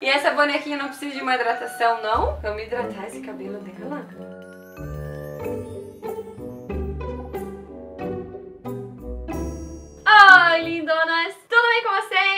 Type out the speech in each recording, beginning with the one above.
E essa bonequinha não precisa de uma hidratação, não? Vamos hidratar esse cabelo dela. Oi, lindonas! Tudo bem com vocês?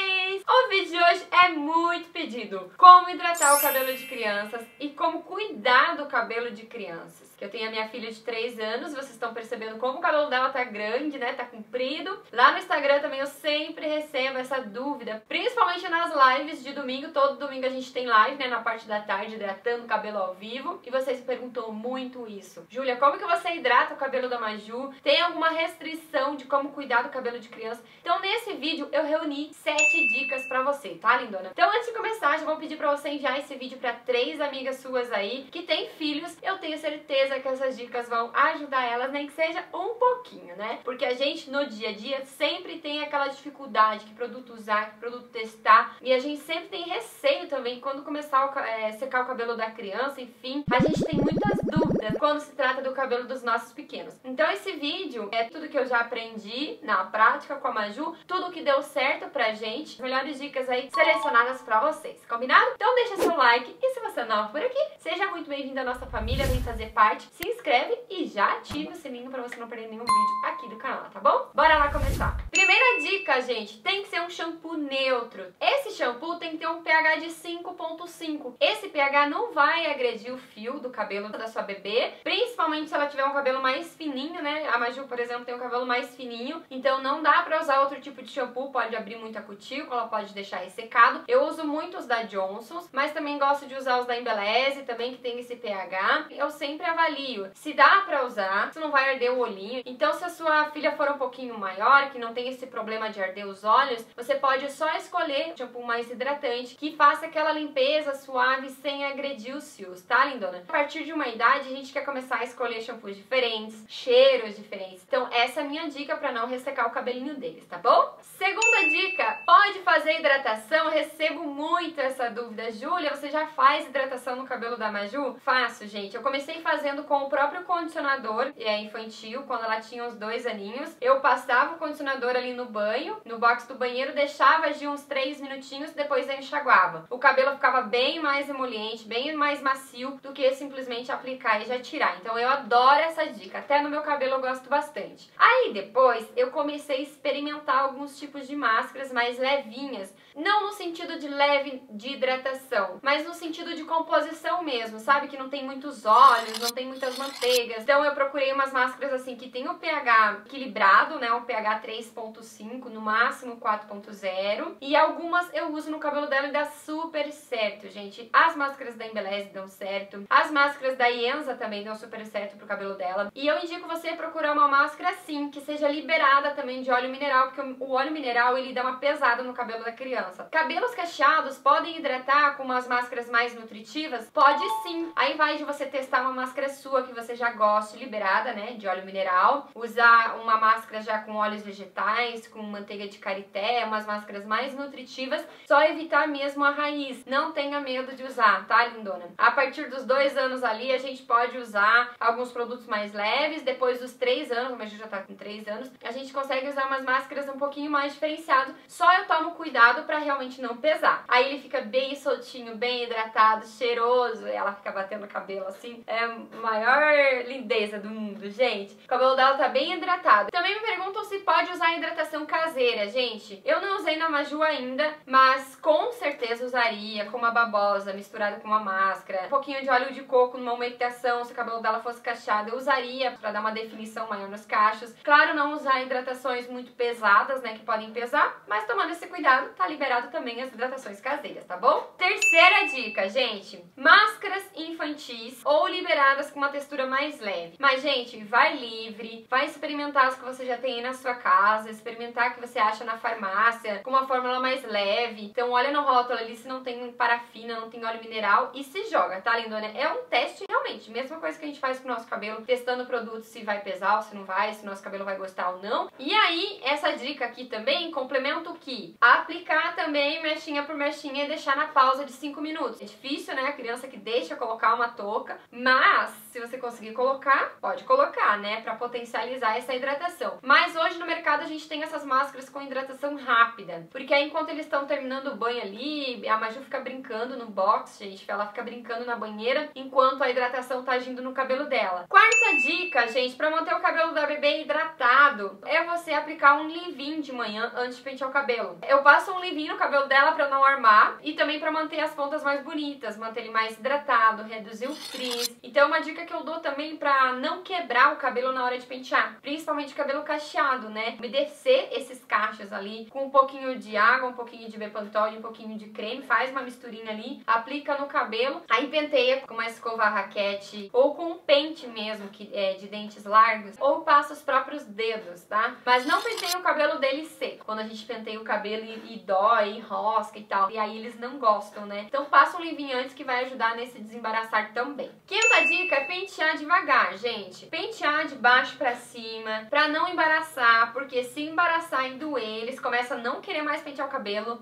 O vídeo de hoje é muito pedido. Como hidratar o cabelo de crianças e como cuidar do cabelo de crianças que eu tenho a minha filha de 3 anos, vocês estão percebendo como o cabelo dela tá grande, né, tá comprido. Lá no Instagram também eu sempre recebo essa dúvida, principalmente nas lives de domingo, todo domingo a gente tem live, né, na parte da tarde, hidratando o cabelo ao vivo, e vocês perguntou muito isso. Júlia, como que você hidrata o cabelo da Maju? Tem alguma restrição de como cuidar do cabelo de criança? Então nesse vídeo eu reuni 7 dicas pra você, tá, lindona? Então antes de começar, já vou pedir pra você enviar esse vídeo pra três amigas suas aí que têm filhos, eu tenho certeza que essas dicas vão ajudar elas, nem que seja um pouquinho, né? Porque a gente no dia a dia sempre tem aquela dificuldade, que produto usar, que produto testar, e a gente sempre tem receio também quando começar a é, secar o cabelo da criança, enfim, a gente tem muitas dúvidas quando se trata do cabelo dos nossos pequenos. Então esse vídeo é tudo que eu já aprendi na prática com a Maju, tudo que deu certo pra gente, melhores dicas aí selecionadas pra vocês, combinado? Então deixa seu like e se você é novo por aqui, seja muito bem-vindo à nossa família, vem fazer parte se inscreve e já ativa o sininho para você não perder nenhum vídeo aqui do canal, tá bom? Bora lá começar! Primeira dica, gente, tem que ser um shampoo neutro. Esse shampoo tem que ter um pH de 5.5. Esse pH não vai agredir o fio do cabelo da sua bebê, principalmente se ela tiver um cabelo mais fininho, né? A Maju, por exemplo, tem um cabelo mais fininho, então não dá pra usar outro tipo de shampoo, pode abrir muita cutícula, pode deixar ressecado. Eu uso muitos da Johnson's, mas também gosto de usar os da Embeleze, também que tem esse pH. Eu sempre avalio se dá pra usar, se não vai arder o olhinho. Então, se a sua filha for um pouquinho maior, que não tem esse problema de arder os olhos, você pode só escolher shampoo mais hidratante, que faça aquela limpeza suave sem agredir os fios, tá, lindona? A partir de uma idade, a gente quer começar a escolher shampoos diferentes, cheiros diferentes. Então, essa é a minha dica pra não ressecar o cabelinho deles, tá bom? Segunda dica, pode fazer hidratação? Eu recebo muito essa dúvida. Júlia, você já faz hidratação no cabelo da Maju? Faço, gente. Eu comecei fazendo com o próprio condicionador é, infantil, quando ela tinha uns dois aninhos. Eu passava o condicionador ali no banho, no box do banheiro, deixava agir uns três minutinhos, depois eu enxaguava. O cabelo ficava bem mais emoliente, bem mais macio do que simplesmente aplicar e já tirar. Então eu adoro essa dica, até no meu cabelo eu gosto bastante. Aí depois eu comecei a experimentar alguns tipos de máscaras mais levinhas, não no sentido de leve de hidratação, mas no sentido de composição mesmo, sabe? Que não tem muitos óleos, não tem muitas manteigas. Então eu procurei umas máscaras assim que tem o pH equilibrado, né? Um pH 3.5, no máximo 4.0. E algumas eu uso no cabelo dela e dá super certo, gente. As máscaras da Embeleze dão certo. As máscaras da Ienza também dão super certo pro cabelo dela. E eu indico você procurar uma máscara assim, que seja liberada também de óleo mineral, porque o óleo mineral ele dá uma pesada no cabelo da criança. Cabelos cacheados podem hidratar com umas máscaras mais nutritivas? Pode sim. Aí vai de você testar uma máscara sua que você já goste, liberada, né, de óleo mineral. Usar uma máscara já com óleos vegetais, com manteiga de karité, umas máscaras mais nutritivas. Só evitar mesmo a raiz. Não tenha medo de usar, tá, lindona? A partir dos dois anos ali, a gente pode usar alguns produtos mais leves. Depois dos três anos, mas já tá com três anos, a gente consegue usar umas máscaras um pouquinho mais diferenciado. Só eu tomo cuidado para realmente não pesar. Aí ele fica bem soltinho, bem hidratado, cheiroso. Ela fica batendo o cabelo assim. É maior lindeza do mundo, gente. O cabelo dela tá bem hidratado. Também me perguntam se pode usar hidratação caseira, gente. Eu não usei na Maju ainda, mas com certeza usaria com uma babosa misturada com uma máscara. Um pouquinho de óleo de coco numa umectação, se o cabelo dela fosse cacheado, eu usaria para dar uma definição maior nos cachos. Claro, não usar hidratações muito pesadas, né, que podem pesar, mas tomando esse cuidado, tá liberado também as hidratações caseiras, tá bom? Terceira dica, gente. Máscaras infantis ou liberadas com uma textura mais leve. Mas, gente, vai livre, vai experimentar as que você já tem aí na sua casa, experimentar o que você acha na farmácia, com uma fórmula mais leve. Então, olha no rótulo ali se não tem parafina, não tem óleo mineral e se joga, tá, lindona? É um teste realmente, mesma coisa que a gente faz com o nosso cabelo, testando o produto se vai pesar ou se não vai, se o nosso cabelo vai gostar ou não. E aí, essa dica aqui também complementa o que? Aplicar também mechinha por mechinha e deixar na pausa de 5 minutos. É difícil, né? A criança que deixa colocar uma touca, mas se você conseguir colocar, pode colocar, né? Pra potencializar essa hidratação. Mas hoje no mercado a gente tem essas máscaras com hidratação rápida, porque aí enquanto eles estão terminando o banho ali, a Maju fica brincando no box, gente, ela fica brincando na banheira enquanto a hidratação tá agindo no cabelo dela. Quarta dica, gente, pra manter o cabelo da bebê hidratado, é você aplicar um leave-in de manhã antes de pentear o cabelo. Eu passo um leave-in no cabelo dela pra não armar e também pra manter as pontas mais bonitas, manter ele mais hidratado, reduzir o frizz. Então uma dica que eu dou também pra não quebrar o cabelo na hora de pentear, principalmente cabelo cacheado, né? Umedecer esses cachos ali com um pouquinho de água, um pouquinho de Bepantol e um pouquinho de creme, faz uma misturinha ali, aplica no cabelo, aí penteia com uma escova raquete ou com um pente mesmo que é de dentes largos, ou passa os próprios dedos, tá? Mas não penteia o cabelo dele seco. Quando a gente penteia o cabelo e, e dói, e rosca e tal, e aí eles não gostam, né? Então passa um leave antes que vai ajudar nesse desembaraçar também. Quinta dica é pentear devagar, gente. Pentear de baixo para cima, para não embaraçar, porque se embaraçar e doer, eles começam a não querer mais pentear o cabelo.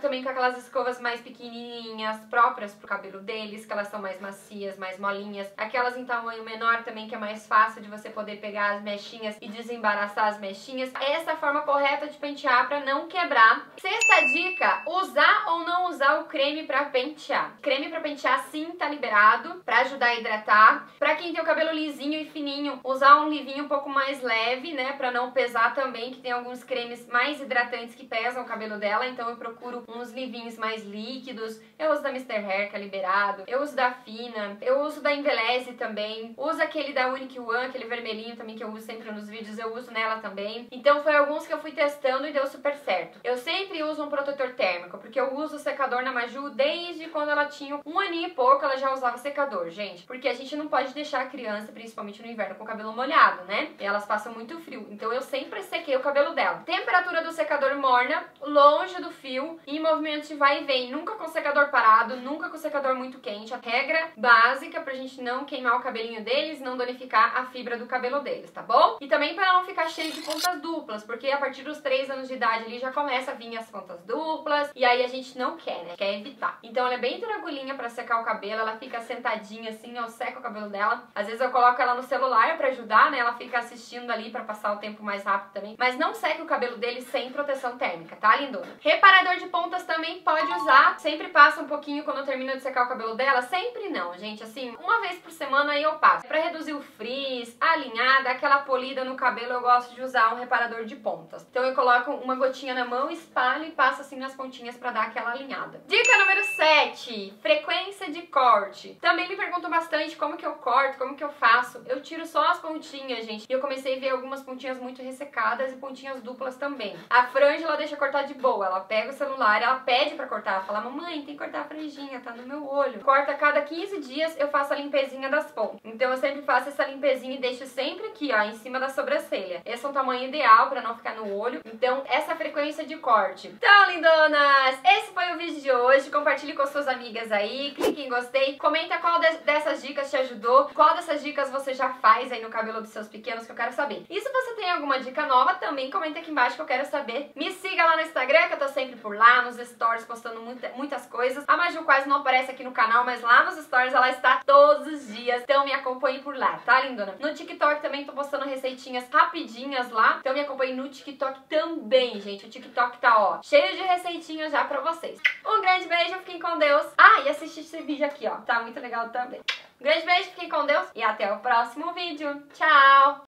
Também com aquelas escovas mais pequenininhas, próprias pro cabelo deles, que elas são mais macias, mais molinhas. Aquelas em tamanho menor também, que é mais fácil de você poder pegar as mechinhas e desembaraçar as mechinhas. Essa é a forma correta de pentear para não quebrar. Sexta dica, usar ou não usar o creme para pentear. Creme para pentear sim tá liberado para ajudar a hidratar. Para quem tem o cabelo lisinho e fininho, usar um livinho um pouco mais leve, né, para não pesar também, que tem alguns cremes mais hidratantes que pesam o cabelo dela, então eu procuro uns livinhos mais líquidos. Eu uso da Mr. Hair, que é liberado. Eu uso da Fina, eu uso da Enveleze também. Uso aquele da Unique One, aquele vermelhinho também que eu uso sempre nos vídeos, eu uso nela também. Então foi alguns que eu fui testando e deu super certo. Eu sempre uso um protetor térmico, porque eu uso o secador na Maju desde quando ela tinha um aninho e pouco, ela já usava secador, gente. Porque a gente não pode deixar a criança, principalmente no inverno, com o cabelo molhado, né? E elas passam muito frio. Então eu sempre sequei o cabelo dela. Temperatura do secador morna, longe do fio e movimento de vai e vem. Nunca com secador parado, nunca com secador muito quente. A regra básica pra gente não queimar o cabelinho deles, não danificar a fibra do cabelo deles, tá bom? E também para não ficar cheio de pontas duplas, porque a partir dos 3 anos de idade ali já começa a vir as pontas duplas e aí a gente não quer, né? Quer evitar. Então ela é bem tranquilinha para secar o cabelo, ela fica sentadinha assim, eu seco o cabelo dela. Às vezes eu coloco ela no celular para ajudar, né? Ela fica assistindo ali para passar o tempo mais rápido também. Mas não seque o cabelo dele sem proteção térmica, tá, lindona? Reparador de pontas também pode usar. Sempre passa um pouquinho quando eu termino de secar o cabelo dela. Sempre não, gente. Assim, uma vez por semana aí eu passo. Pra reduzir o frizz, alinhada, aquela polida no cabelo, eu gosto de usar um reparador de pontas. Então eu coloco uma gotinha na mão, espalho e passo assim nas pontinhas pra dar aquela alinhada. Dica número 7. Frequência de corte. Também me perguntam bastante como que eu corto, como que eu faço. Eu tiro só as pontinhas, gente. E eu comecei a ver algumas pontinhas muito ressecadas e pontinhas duplas também. A franja, ela deixa cortar de boa. Ela pega o celular, ela pede pra cortar. Fala, mamãe, tem que cortar a franjinha, tá no meu olho. Corta cada 15 dias, eu faço a limpezinha das pontas. Então eu sempre faço essa limpezinha e deixo sempre aqui, ó, em cima da sobrancelha. Esse é um tamanho ideal pra não ficar no olho. Então, essa frequência de corte. Então, lindonas, esse foi o vídeo de hoje. Compartilhe com suas amigas aí, clique em gostei, comenta qual dessas dicas te ajudou, qual dessas dicas você já faz aí no cabelo dos seus pequenos, que eu quero saber. E se você tem alguma dica nova, também comenta aqui embaixo que eu quero saber. Me siga lá no Instagram, que eu tô sempre por lá, nos stories, postando muita, muitas coisas. A Maju quase não aparece aqui no canal, mas lá nos stories ela está todos os dias. Então me acompanhe por lá, tá, lindona? No TikTok também tô postando receitinhas rapidinhas lá. Então me acompanhe no TikTok também, gente. O TikTok tá, ó, cheio de receitinhas já pra vocês. Um grande beijo, fiquem com Deus. Ah, e assiste esse vídeo aqui, ó. Tá muito legal também. Um grande beijo, fiquem com Deus e até o próximo vídeo. Tchau!